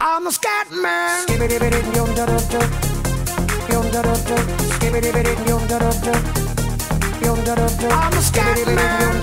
I'm a scat man. I'm a scat man.